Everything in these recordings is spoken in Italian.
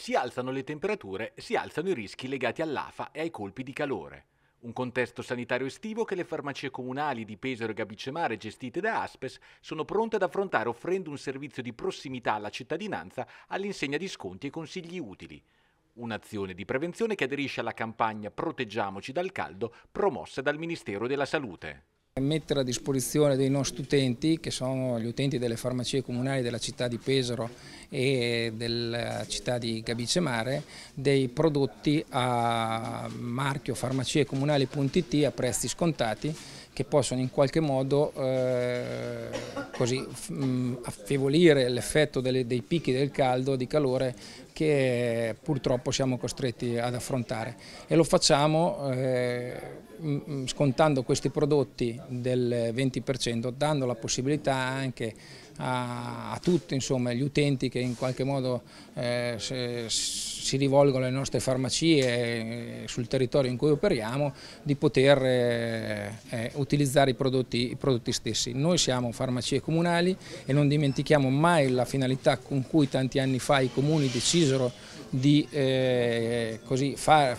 Si alzano le temperature, si alzano i rischi legati all'afa e ai colpi di calore. Un contesto sanitario estivo che le farmacie comunali di Pesaro e Gabicemare gestite da Aspes sono pronte ad affrontare offrendo un servizio di prossimità alla cittadinanza all'insegna di sconti e consigli utili. Un'azione di prevenzione che aderisce alla campagna Proteggiamoci dal caldo promossa dal Ministero della Salute. Mettere a disposizione dei nostri utenti, che sono gli utenti delle farmacie comunali della città di Pesaro e della città di Gabicemare, dei prodotti a marchio farmaciecomunali.it a prezzi scontati che possono in qualche modo eh, così, mh, affievolire l'effetto dei picchi del caldo, di calore che purtroppo siamo costretti ad affrontare. E lo facciamo eh, scontando questi prodotti del 20%, dando la possibilità anche a, a tutti insomma, gli utenti che in qualche modo eh, se, si rivolgono alle nostre farmacie eh, sul territorio in cui operiamo di poter eh, eh, utilizzare i prodotti, i prodotti, stessi. Noi siamo farmacie comunali e non dimentichiamo mai la finalità con cui tanti anni fa i comuni decisero di eh, così, far,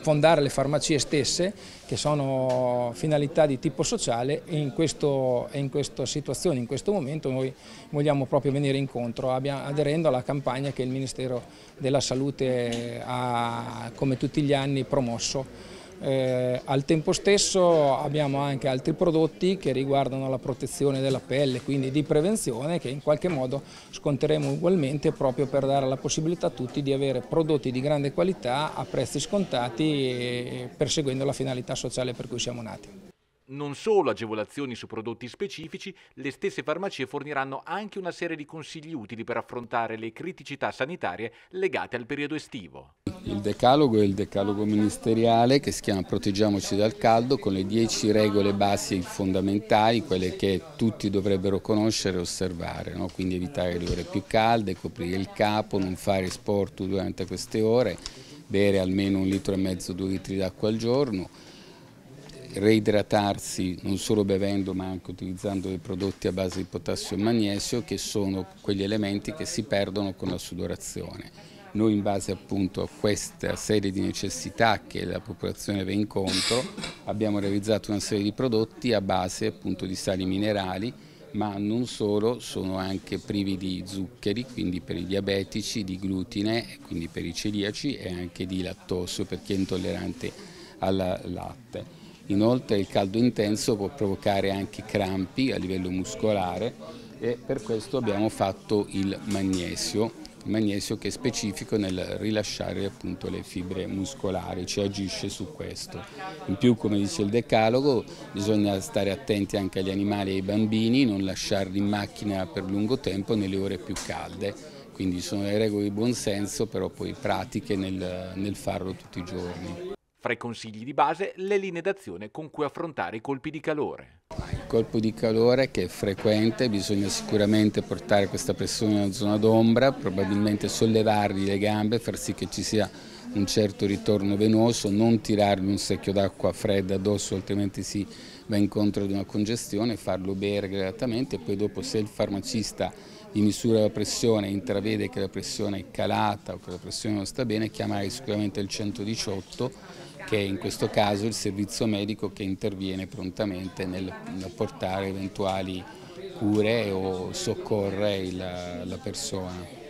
fondare le farmacie stesse che sono finalità di tipo sociale e in, questo, in questa situazione, in questo momento noi vogliamo proprio venire incontro aderendo alla campagna che il Ministero della Salute ha come tutti gli anni promosso eh, al tempo stesso abbiamo anche altri prodotti che riguardano la protezione della pelle, quindi di prevenzione, che in qualche modo sconteremo ugualmente proprio per dare la possibilità a tutti di avere prodotti di grande qualità a prezzi scontati perseguendo la finalità sociale per cui siamo nati. Non solo agevolazioni su prodotti specifici, le stesse farmacie forniranno anche una serie di consigli utili per affrontare le criticità sanitarie legate al periodo estivo. Il decalogo è il decalogo ministeriale che si chiama Proteggiamoci dal caldo con le 10 regole basi fondamentali, quelle che tutti dovrebbero conoscere e osservare, no? quindi evitare le ore più calde, coprire il capo, non fare sport durante queste ore, bere almeno un litro e mezzo, due litri d'acqua al giorno, reidratarsi non solo bevendo ma anche utilizzando dei prodotti a base di potassio e magnesio che sono quegli elementi che si perdono con la sudorazione. Noi in base appunto a questa serie di necessità che la popolazione va incontro abbiamo realizzato una serie di prodotti a base appunto di sali minerali ma non solo, sono anche privi di zuccheri, quindi per i diabetici, di glutine, quindi per i celiaci e anche di lattosio per chi è intollerante al latte. Inoltre il caldo intenso può provocare anche crampi a livello muscolare e per questo abbiamo fatto il magnesio, il magnesio che è specifico nel rilasciare appunto le fibre muscolari, ci agisce su questo. In più come dice il decalogo bisogna stare attenti anche agli animali e ai bambini, non lasciarli in macchina per lungo tempo nelle ore più calde, quindi sono le regole di buon senso però poi pratiche nel, nel farlo tutti i giorni. Fra i consigli di base, le linee d'azione con cui affrontare i colpi di calore. Il colpo di calore che è frequente, bisogna sicuramente portare questa pressione nella zona d'ombra, probabilmente sollevargli le gambe, far sì che ci sia un certo ritorno venoso, non tirargli un secchio d'acqua fredda addosso altrimenti si va incontro ad una congestione, farlo bere gradatamente e poi dopo se il farmacista gli misura la pressione, intravede che la pressione è calata o che la pressione non sta bene, chiamare sicuramente il 118 che è in questo caso il servizio medico che interviene prontamente nel, nel portare eventuali cure o soccorre la, la persona.